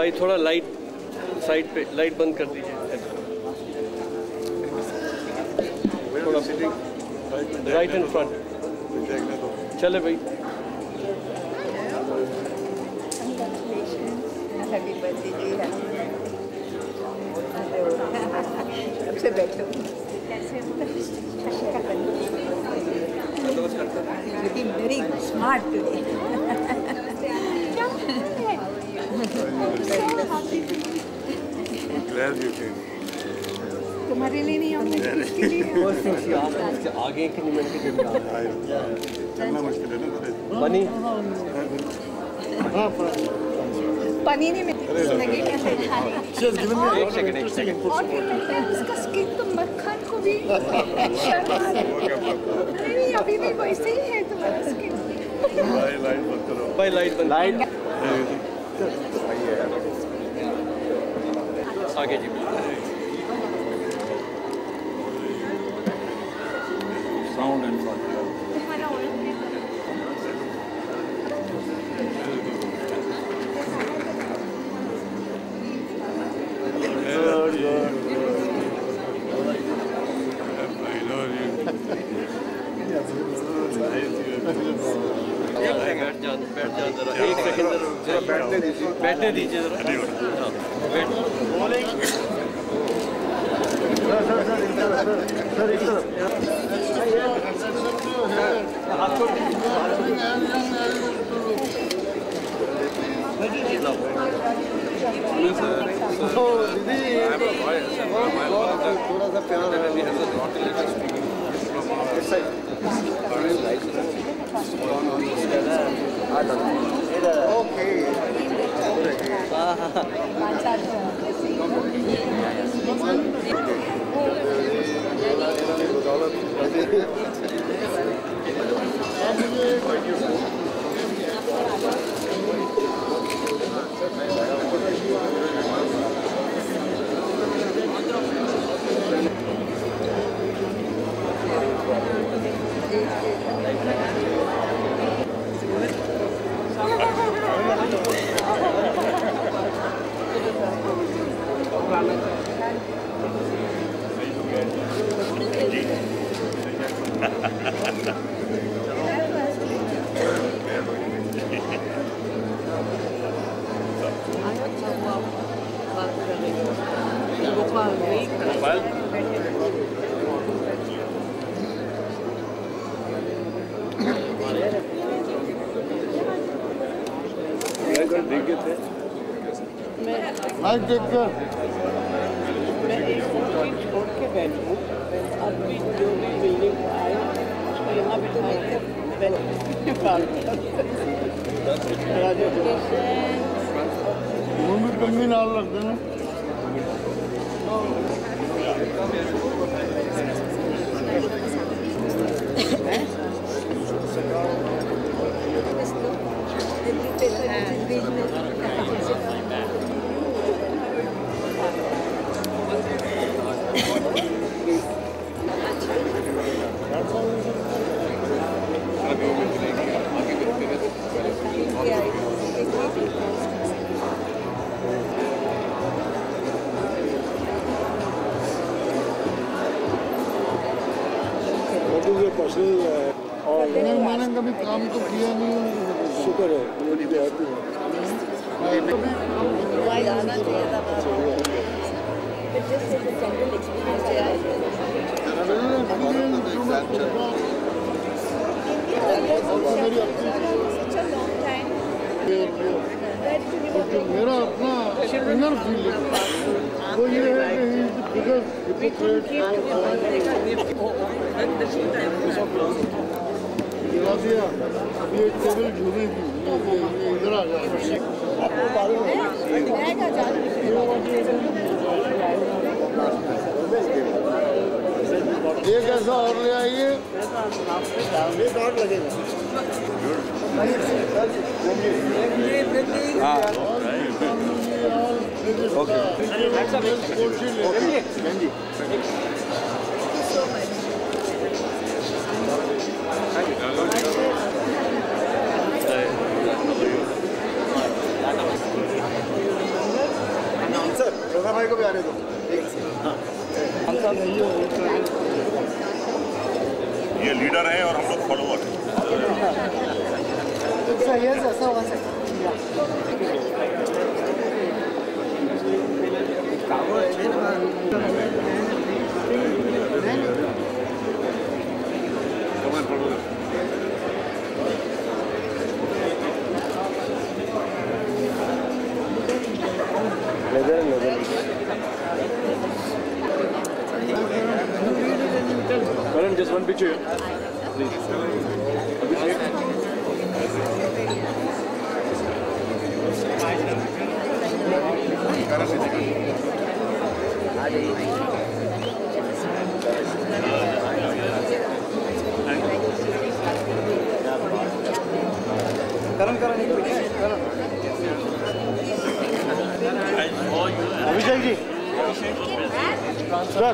भाई थोड़ा light side पे लाइट बंद कर दीजिए। थोड़ा राइट इन फ्रंट चले भाई। सबसे बैठो वेरी स्मार्ट टुडे तुम्हारे लिए नहीं आऊँगी किसके लिए? आगे के निमन के चलना मुश्किल है ना बनी। पानी नहीं मिलती ज़िंदगी में एक सेकंड एक सेकंड और कहते हैं उसका स्किन तो मक्खन को भी। नहीं नहीं अभी भी वैसे ही है तुम्हारा स्किन भाई लाइट बंद करो। भाई लाइट बंद लाइट 사계집니다. बैठने दीजिए बैठने दीजिए जरा हाँ, बैठ mic Okay. Hadi dikkat. fermo al figlio di Emilio Guai, che non abita bene, che falta. Bunu bir gün alırdın. नाल रख देना और मैंने कभी काम तो किया नहीं शुक्र है मेरा अपना इनर फीलिंग वो ये है कि बिकॉज़ गिरा दिया एक टेबल झूमेगी ये- ये- ये इधर आ जाएगा। एक ऐसा और ले आइए? लगेगा। ये लीडर है और हम लोग फॉलोअर हैं। Seriösa sowas. Neden neden? Madam, just one picture, please. Abhishek ji sir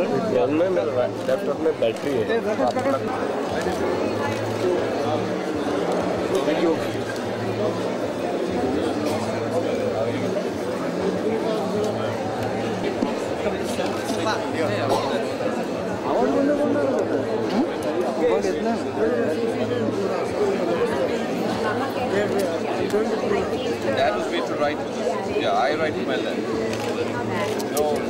में मेरा लैपटॉप में बैटरी है thank That was way to write. Yeah, I write my left. No,